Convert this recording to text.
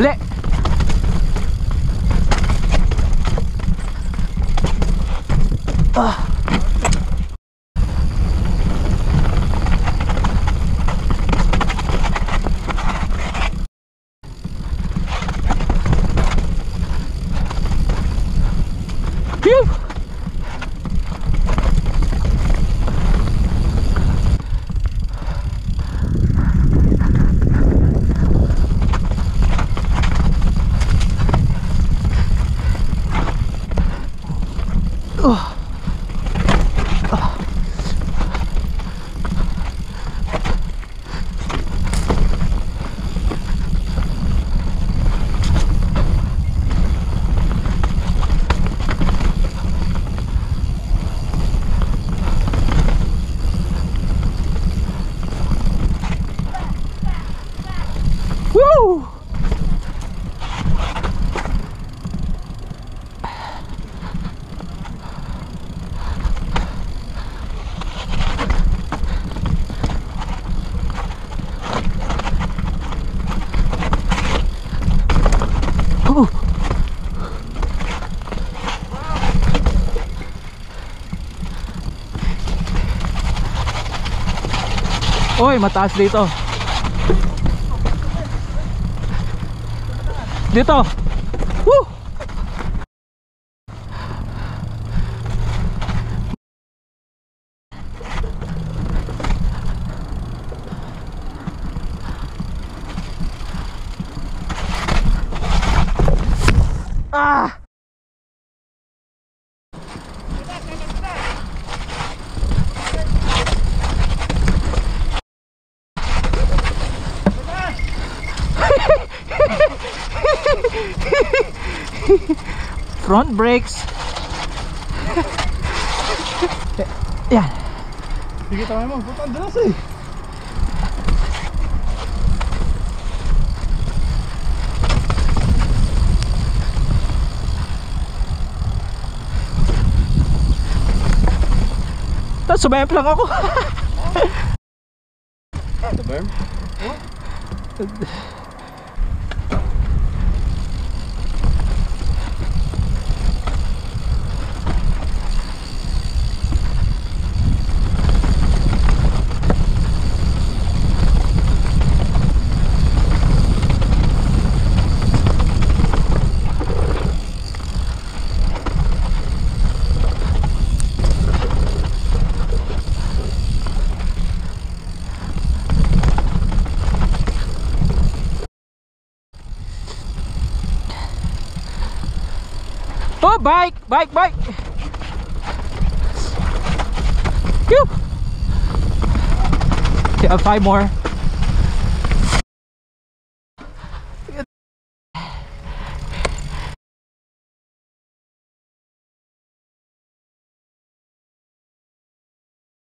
เละ Oy, mataas dito. Dito. Woo! Ah! Front brakes. Yan. Sige, tama mo. Puta, dalas eh. Tapos sumayap lang ako. The berm? Oh, bike! Bike, bike! Phew! Yeah, five more.